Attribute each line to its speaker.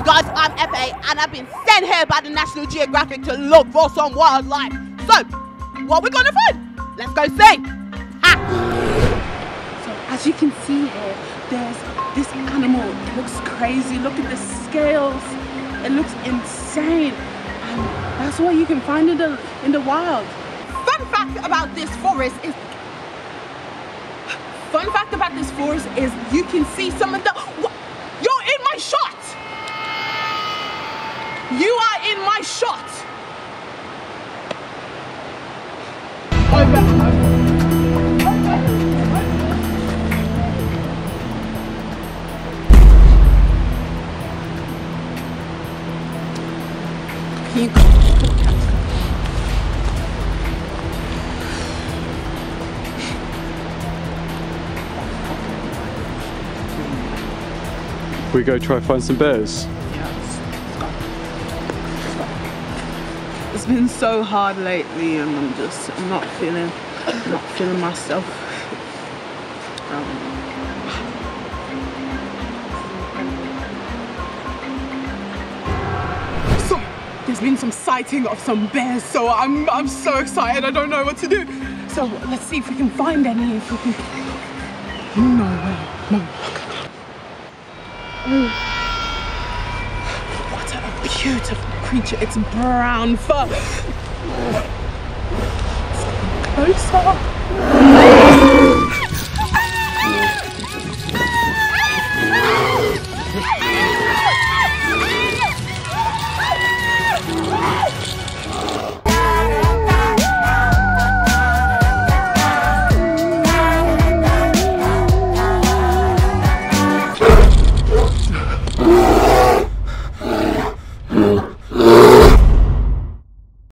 Speaker 1: guys, I'm EFÉ and I've been sent here by the National Geographic to look for some wildlife. So, what we gonna find? Let's go see. Ha!
Speaker 2: So as you can see here, there's this animal. It looks crazy. Look at the scales. It looks insane. And that's what you can find in the in the wild.
Speaker 1: Fun fact about this forest is
Speaker 2: Fun fact about this forest is you can see some of the what?
Speaker 1: you're in my shot. You are in my shot.
Speaker 2: You
Speaker 3: We go try find some bears.
Speaker 2: It's been so hard lately, and I'm just I'm not feeling not feeling myself. Um, so there's been some sighting of some bears, so I'm I'm so excited. I don't know what to do. So let's see if we can find any. If we can. No way. No at that. Oh. What a beautiful creature. It's brown fur. Closer.